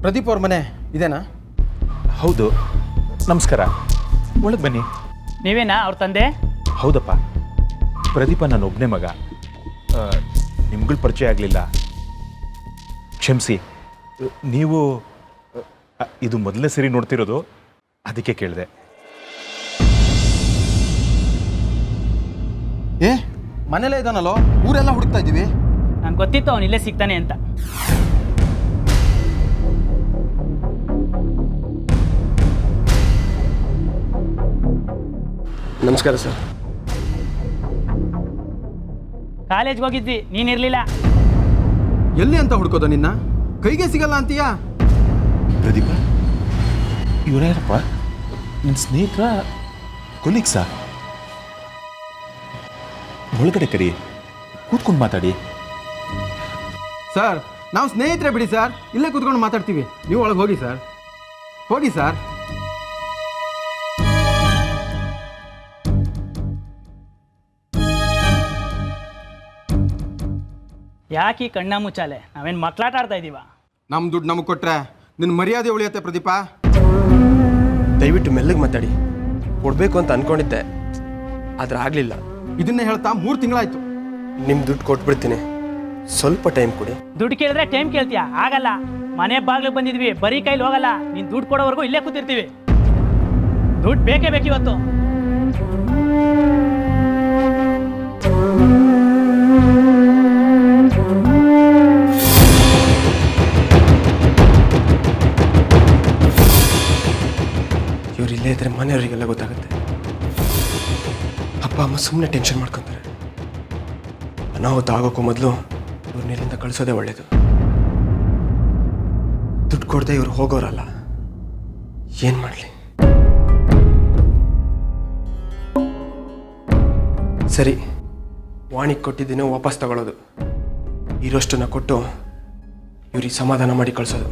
ಪ್ರದೀಪ್ ಅವ್ರ ಮನೆ ಇದೇನಾ? ಹೌದು ನಮಸ್ಕಾರ. ಒಳಗೆ ಬನ್ನಿ. ನೀವೇನಾ ಅವ್ರ ತಂದೆ? ಹೌದಪ್ಪ. ಪ್ರದೀಪ ನನ್ನ ಒಬ್ಬನೇ ಮಗ. ನಿಮ್ಗಳ ಪರಿಚಯ ಆಗಲಿಲ್ಲ. ಕ್ಷಮಿಸಿ. ನೀವು ಇದು ಮೊದಲನೇ ಸರಿ ನೋಡ್ತಿರೋದು? ಅದಕ್ಕೆ ಕೇಳಿದೆ. ಏ ಮನೇಲೇ ಇದಾನಲ್ಲೋ ಊರೆಲ್ಲ ಹುಡುಕ್ತಾ ಇದ್ದೀವಿ. ನಂಗೆ ಗೊತ್ತಿತ್ತು ಅವನು ಇಲ್ಲೇ ಸಿಗ್ತಾನೆ ಅಂತ. ನಮಸ್ಕಾರ ಸರ್. ಕಾಲೇಜ್ಗೆ ಹೋಗಿದ್ವಿ ನೀನಿರ್ಲಿಲ್ಲ ಎಲ್ಲಿ ಅಂತ ಹುಡ್ಕೋದ ನಿನ್ನ? ಕೈಗೆ ಸಿಗಲ್ಲ ಅಂತೀಯಾ? ಪ್ರದೀಪ? ಇವರ್ಯಾರಪ್ಪ ನನ್ನ ಸ್ನೇಹಿತರ ಕೊಲೀಗ್ಸಾ ಒಳಗಡೆ ಕರಿ ಕೂತ್ಕೊಂಡು ಮಾತಾಡಿ. ಸರ್ ನಾವು ಸ್ನೇಹಿತರೆ ಬಿಡಿ ಸರ್. ಇಲ್ಲೇ ಕೂತ್ಕೊಂಡು ಮಾತಾಡ್ತೀವಿ. ನೀವು ಒಳಗೆ ಹೋಗಿ ಸರ್. ಹೋಗಿ ಸರ್. ಯಾಕೆ ಕಣ್ಣಾ ಕಣ್ಣ ಮುಚ್ಚಾಲೆ? ನಾವೇನು ಮಕ್ಕಳಾಟ ಆಡ್ತಾ ಇದೀವ? ನಮ್ಮ ದುಡ್ಡು ನಮಗೆ ಕೊಟ್ರೆ ನಿನ್ನ ಮರ್ಯಾದೆ ಉಳಿಯತ್ತೆ ಪ್ರದೀಪ. ದಯವಿಟ್ಟು ಮೆಲ್ಲಗೆ ಮಾತಾಡಿ. ಕೊಡಬೇಕು ಅಂತ ಅನ್ಕೊಂಡಿದ್ದೆ. ಆದ್ರೆ ಆಗಲಿಲ್ಲ. ಇದನ್ನ ಹೇಳ್ತಾ ಮೂರು ತಿಂಗಳಾಯ್ತು. ನಿಮ್ ದುಡ್ಡು ಕೊಟ್ಬಿಡ್ತೀನಿ. ಸ್ವಲ್ಪ ಟೈಮ್ ಕೊಡಿ. ದುಡ್ಡು ಕೇಳಿದ್ರೆ ಟೈಮ್ ಕೇಳ್ತೀಯ? ಆಗಲ್ಲ. ಮನೆ ಬಾಗ್ಲಿಗೆ ಬಂದಿದ್ವಿ ಬರೀ ಕೈಲಿ ಹೋಗಲ್ಲ. ನೀನ್ ದುಡ್ಡು ಕೊಡೋವರೆಗೂ ಇಲ್ಲೇ ಕೂತಿರ್ತೀವಿ. ದುಡ್ಡು ಬೇಕೇ ಬೇಕು ಇವ್ರು ಇಲ್ಲೇ ಇದ್ರೆ ಮನೆಯವರಿಗೆಲ್ಲ ಗೊತ್ತಾಗುತ್ತೆ. ಅಪ್ಪ, ಅಮ್ಮ ಸುಮ್ಮನೆ ಟೆನ್ಷನ್ ಮಾಡ್ಕೊತಾರೆ. ಅನಾಹುತ ಆಗೋಕ್ಕೂ ಮೊದಲು ಇವ್ರನ್ನ ಇಲ್ಲಿಂದ ಕಳಿಸೋದೇ ಒಳ್ಳೇದು. ದುಡ್ಡು ಕೊಡದೆ ಇವ್ರು ಹೋಗೋರಲ್ಲ. ಏನು ಮಾಡಲಿ? ಸರಿ, ವಾಣಿಗೆ ಕೊಟ್ಟಿದ್ದೀನಿ ವಾಪಸ್ ತಗೊಳ್ಳೋದು ಇರೋಷ್ಟನ್ನು ಕೊಟ್ಟು ಇವ್ರಿಗೆ ಸಮಾಧಾನ ಮಾಡಿ ಕಳಿಸೋದು.